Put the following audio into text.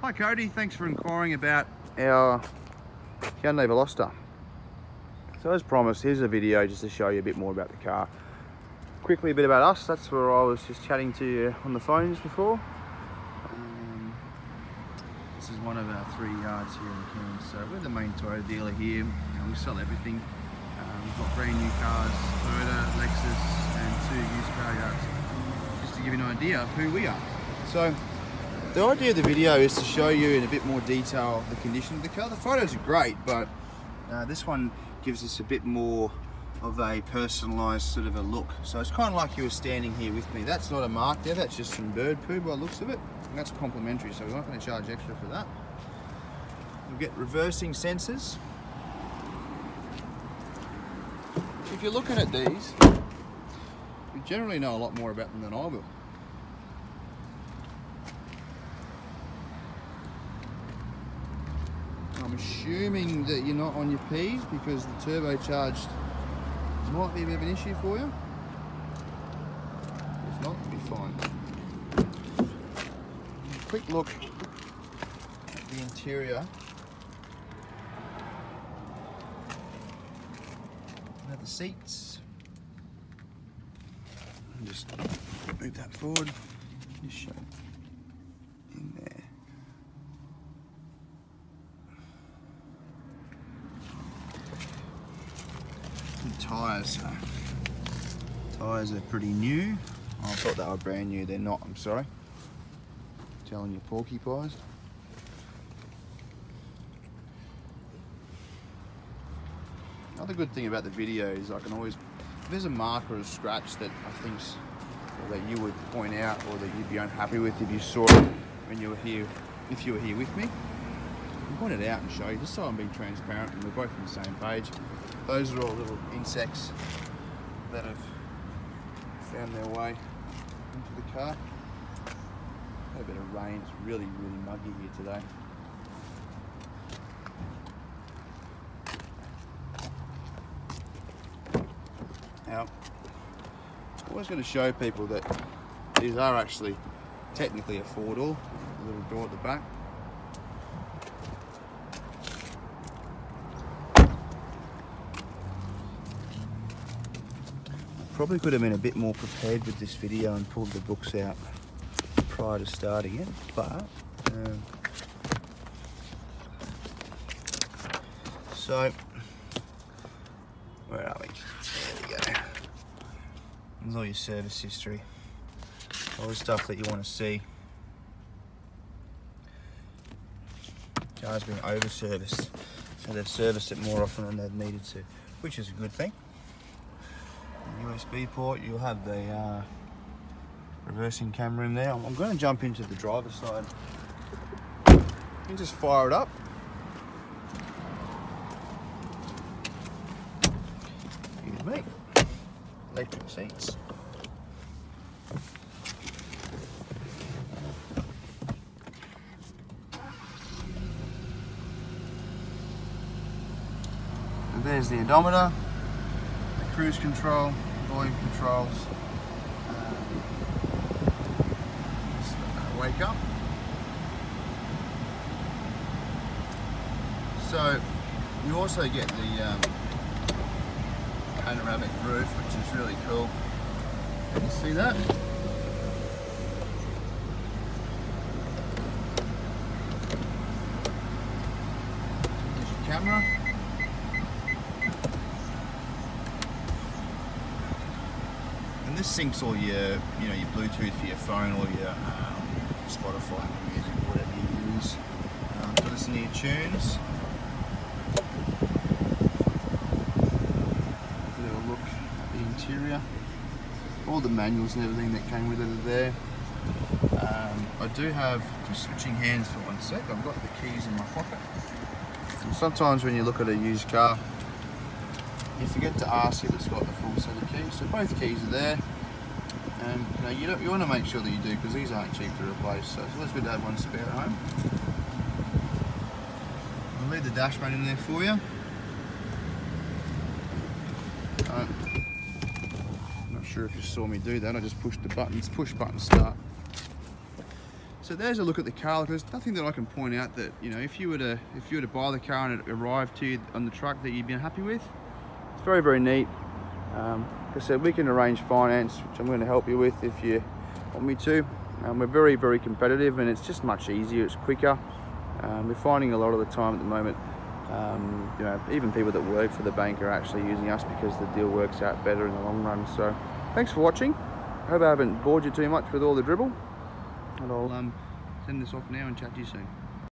Hi Codi, thanks for inquiring about our Hyundai Veloster. So as promised, here's a video just to show you a bit more about the car. Quickly a bit about us, that's where I was just chatting to you on the phones before. Um, this is one of our three yards here in Cairns. So we're the main Toyota dealer here. we sell everything. Uh, we've got brand new cars, Toyota, Lexus and two used car yards. Just to give you an idea of who we are. So the idea of the video is to show you in a bit more detail the condition of the car. The photos are great, but uh, this one gives us a bit more of a personalised sort of a look. So it's kind of like you were standing here with me. That's not a mark there, that's just some bird poo by the looks of it. And that's complimentary, so we're not going to charge extra for that. You'll get reversing sensors. If you're looking at these, you generally know a lot more about them than I will. I'm assuming that you're not on your P's because the turbocharged might be a bit of an issue for you. If not, it'll be fine. Quick look at the interior. At the seats. And just move that forward. Just show in there. Tyres. Tyres are pretty new. I thought they were brand new. They're not. I'm sorry. telling you, porcupines. Another good thing about the video is I can always, if there's a mark or a scratch that I think's or that you would point out or that you'd be unhappy with if you saw it when you were here, if you were here with me, point it out and show you just so I'm being transparent and we're both on the same page. Those are all little insects that have found their way into the car. Had a bit of rain, it's really, really muggy here today. Now, I'm always going to show people that these are actually technically a four door, a little door at the back. Probably could have been a bit more prepared with this video and pulled the books out prior to starting it, but um, so where are we? There we go. There's all your service history, all the stuff that you want to see. Car's been over serviced, so they've serviced it more often than they've needed to, which is a good thing. USB port, you'll have the uh, reversing camera in there. I'm, going to jump into the driver's side and just fire it up. Excuse me. Electric seats. There's the odometer, cruise control, volume controls. Uh, wake up. So you also get the um, panoramic roof, which is really cool. Can you see that? Camera. And this syncs all your, you know, your Bluetooth for your phone or your um, Spotify music, whatever you use um, to listen to your tunes. Little look at the interior. All the manuals and everything that came with it are there. Um, I do have, just switching hands for one sec, I've got the keys in my pocket. And sometimes when you look at a used car, you forget to ask if it's got the full set of keys. So both keys are there. And you know, you, you want to make sure that you do because these aren't cheap to replace. So it's always good to have one spare at home. I'll leave the dashboard in there for you. Uh, not sure if you saw me do that. I just pushed the buttons, push button start. So there's a look at the car. There's nothing that I can point out that you know if you were to if you were to buy the car and it arrived to you on the truck that you'd been happy with. Very very neat. Um, like I said, we can arrange finance, which I'm going to help you with if you want me to. Um, we're very very competitive and it's just much easier. It's quicker. Um, we're finding a lot of the time at the moment. Um, you know, even people that work for the bank are actually using us because the deal works out better in the long run. So, thanks for watching. I hope I haven't bored you too much with all the dribble and I'll um, send this off now and chat to you soon.